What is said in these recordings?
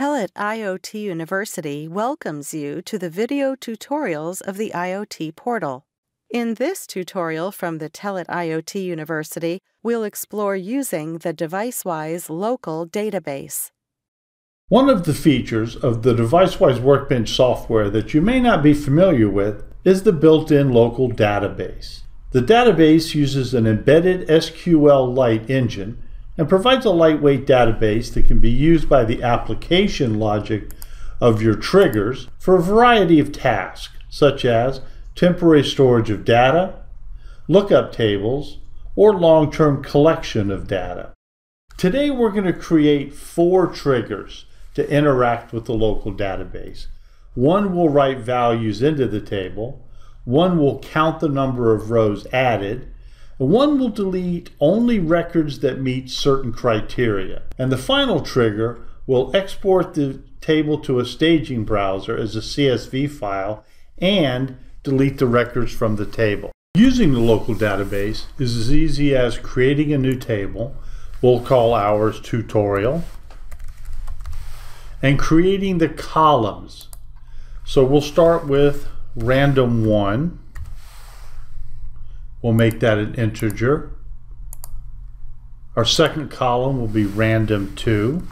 Telit IoT University welcomes you to the video tutorials of the IoT portal. In this tutorial from the Telit IoT University, we'll explore using the DeviceWise local database. One of the features of the DeviceWise Workbench software that you may not be familiar with is the built-in local database. The database uses an embedded SQLite engine and provides a lightweight database that can be used by the application logic of your triggers for a variety of tasks, such as temporary storage of data, lookup tables, or long-term collection of data. Today we're going to create four triggers to interact with the local database. One will write values into the table, one will count the number of rows added, one will delete only records that meet certain criteria. And the final trigger will export the table to a staging browser as a CSV file and delete the records from the table. Using the local database is as easy as creating a new table, we'll call ours tutorial, and creating the columns. So we'll start with random 1 We'll make that an integer. Our second column will be random 2,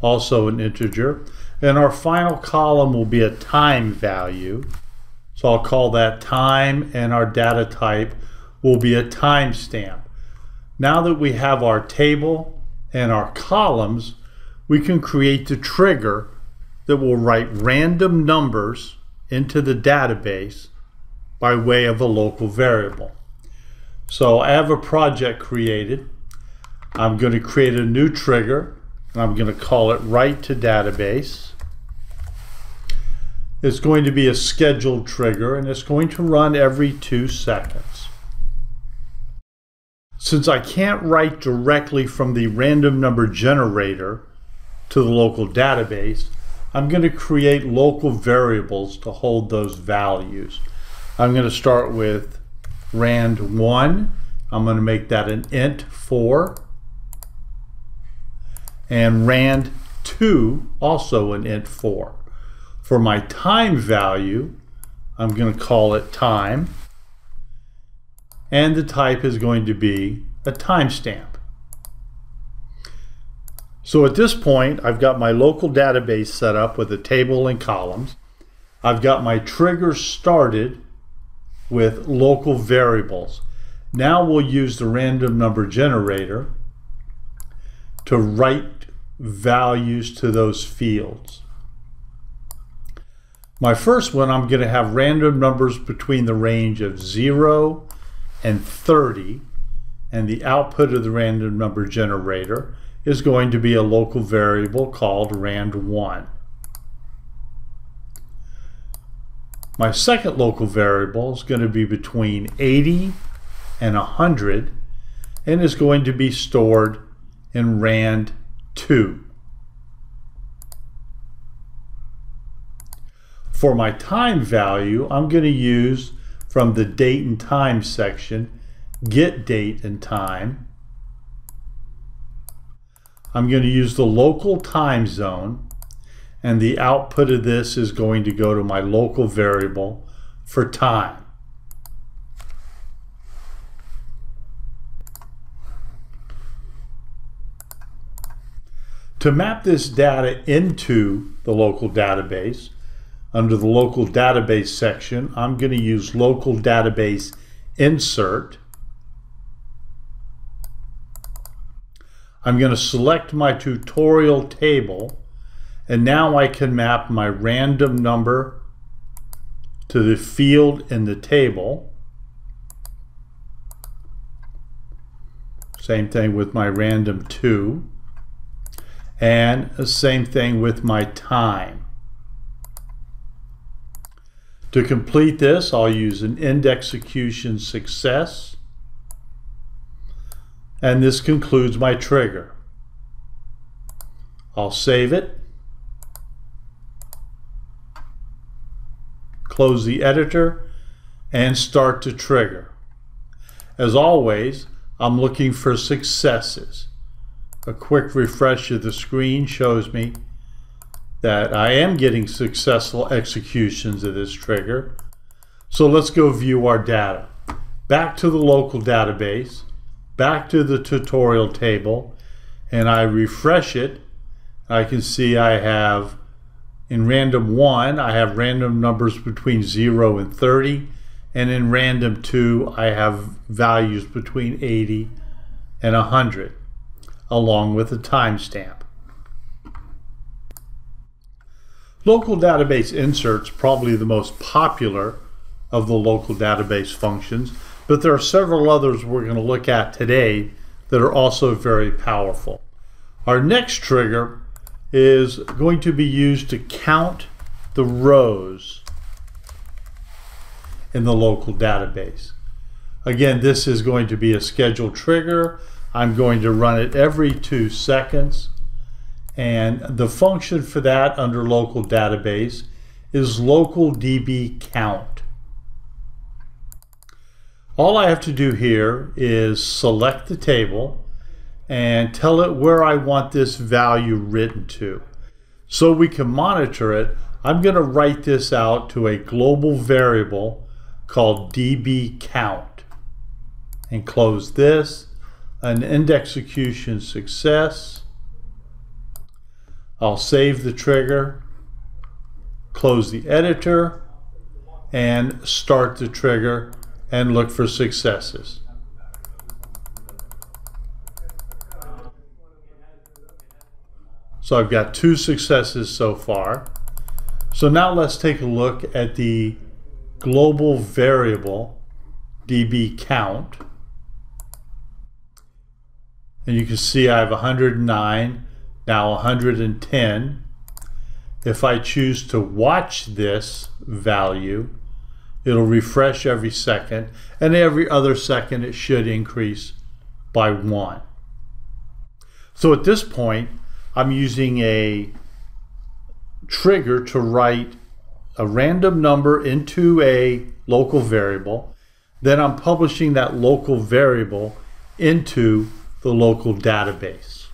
also an integer. And our final column will be a time value. So I'll call that time and our data type will be a timestamp. Now that we have our table and our columns, we can create the trigger that will write random numbers into the database by way of a local variable. So I have a project created. I'm going to create a new trigger. And I'm going to call it write to database. It's going to be a scheduled trigger and it's going to run every two seconds. Since I can't write directly from the random number generator to the local database, I'm going to create local variables to hold those values. I'm going to start with rand 1. I'm going to make that an int 4. And rand 2, also an int 4. For my time value, I'm going to call it time. And the type is going to be a timestamp. So at this point, I've got my local database set up with a table and columns. I've got my triggers started with local variables. Now we'll use the random number generator to write values to those fields. My first one, I'm going to have random numbers between the range of 0 and 30, and the output of the random number generator is going to be a local variable called rand1. My second local variable is going to be between 80 and 100 and is going to be stored in rand 2. For my time value, I'm going to use from the date and time section, get date and time. I'm going to use the local time zone and the output of this is going to go to my local variable for time. To map this data into the local database, under the local database section, I'm going to use local database insert. I'm going to select my tutorial table and now I can map my random number to the field in the table. Same thing with my random 2. And the same thing with my time. To complete this, I'll use an end execution success. And this concludes my trigger. I'll save it. Close the editor, and start to trigger. As always, I'm looking for successes. A quick refresh of the screen shows me that I am getting successful executions of this trigger. So let's go view our data. Back to the local database, back to the tutorial table, and I refresh it. I can see I have in random 1, I have random numbers between 0 and 30. And in random 2, I have values between 80 and 100, along with a timestamp. Local database inserts probably the most popular of the local database functions, but there are several others we're going to look at today that are also very powerful. Our next trigger is going to be used to count the rows in the local database. Again, this is going to be a scheduled trigger. I'm going to run it every two seconds. And the function for that under local database is local DB count. All I have to do here is select the table and tell it where I want this value written to. So we can monitor it, I'm going to write this out to a global variable called dbCount and close this. An end execution success. I'll save the trigger. Close the editor. And start the trigger and look for successes So I've got two successes so far. So now let's take a look at the global variable db count. And you can see I have 109, now 110. If I choose to watch this value, it'll refresh every second, and every other second it should increase by one. So at this point, I'm using a trigger to write a random number into a local variable. Then I'm publishing that local variable into the local database.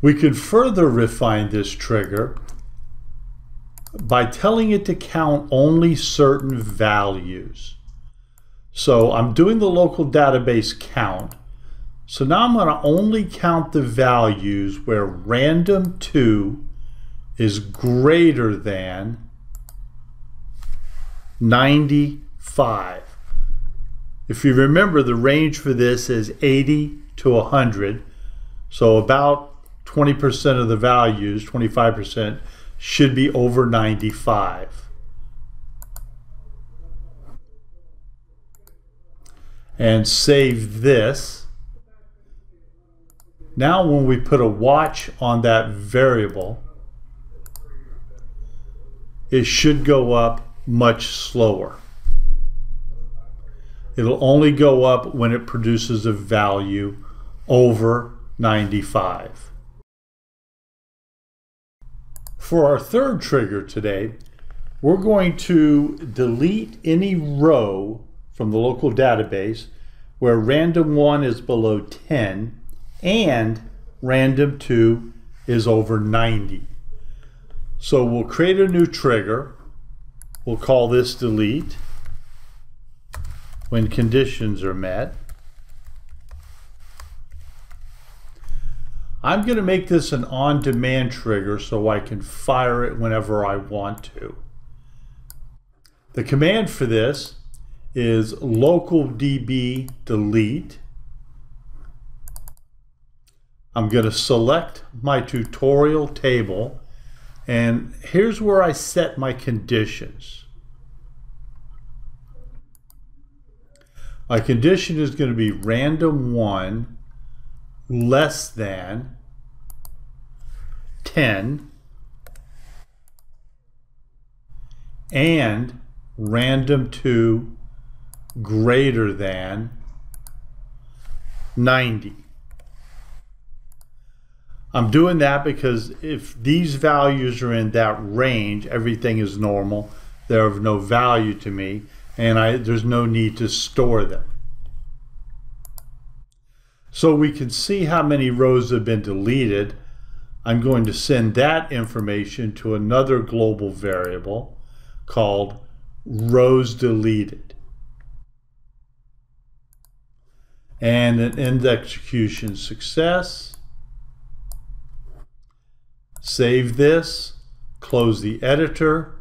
We could further refine this trigger by telling it to count only certain values. So I'm doing the local database count. So now I'm going to only count the values where random 2 is greater than 95. If you remember, the range for this is 80 to 100. So about 20% of the values, 25%, should be over 95. And save this. Now when we put a watch on that variable, it should go up much slower. It'll only go up when it produces a value over 95. For our third trigger today, we're going to delete any row from the local database where random 1 is below 10 and random 2 is over 90. So we'll create a new trigger. We'll call this delete when conditions are met. I'm going to make this an on-demand trigger so I can fire it whenever I want to. The command for this is local db delete. I'm going to select my tutorial table and here's where I set my conditions. My condition is going to be random 1 less than 10 and random 2 greater than 90. I'm doing that because if these values are in that range, everything is normal. They're of no value to me. and I, there's no need to store them. So we can see how many rows have been deleted. I'm going to send that information to another global variable called rows deleted. And an end execution success. Save this, close the editor,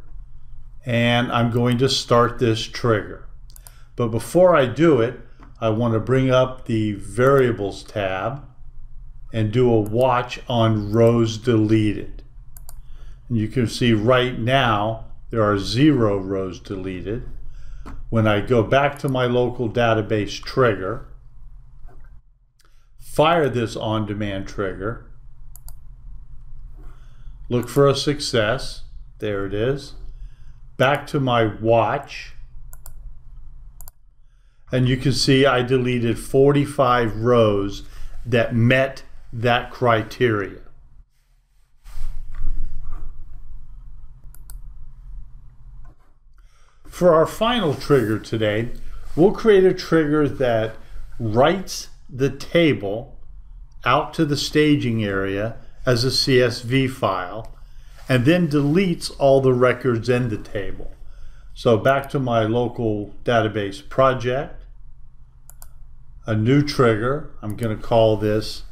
and I'm going to start this trigger. But before I do it, I want to bring up the variables tab and do a watch on rows deleted. And you can see right now there are zero rows deleted. When I go back to my local database trigger, fire this on-demand trigger, look for a success, there it is, back to my watch, and you can see I deleted 45 rows that met that criteria. For our final trigger today, we'll create a trigger that writes the table out to the staging area as a CSV file and then deletes all the records in the table. So back to my local database project, a new trigger. I'm going to call this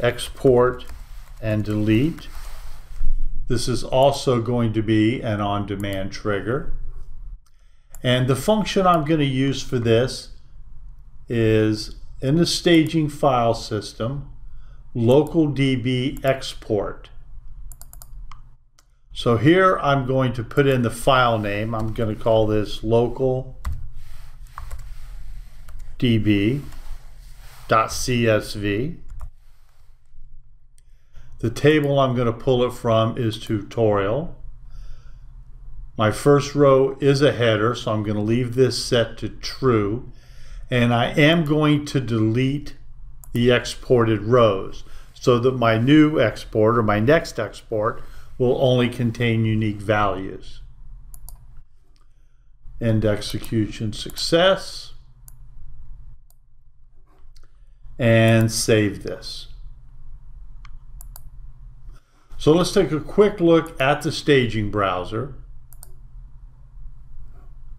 export and delete. This is also going to be an on-demand trigger. And the function I'm going to use for this is in the staging file system, local DB export. So here I'm going to put in the file name. I'm going to call this local db.csv. The table I'm going to pull it from is tutorial. My first row is a header, so I'm going to leave this set to true. And I am going to delete the exported rows so that my new export or my next export will only contain unique values. End execution success. And save this. So let's take a quick look at the staging browser.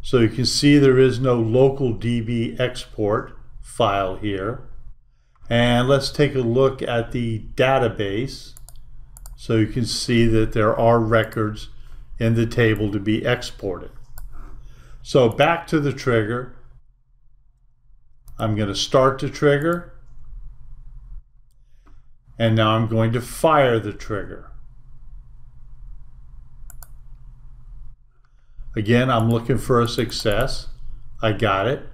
So you can see there is no local DB export file here. And let's take a look at the database. So you can see that there are records in the table to be exported. So back to the trigger. I'm going to start the trigger. And now I'm going to fire the trigger. Again, I'm looking for a success. I got it.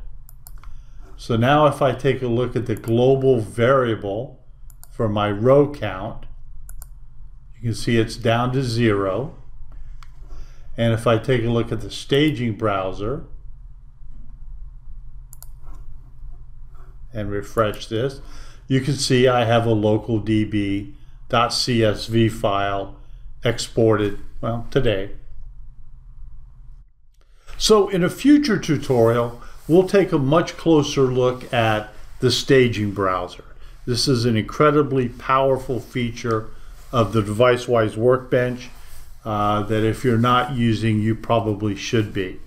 So now if I take a look at the global variable for my row count, you can see it's down to zero. And if I take a look at the staging browser and refresh this, you can see I have a local db.csv file exported, well, today. So in a future tutorial, we'll take a much closer look at the staging browser. This is an incredibly powerful feature of the DeviceWise Workbench uh, that if you're not using, you probably should be.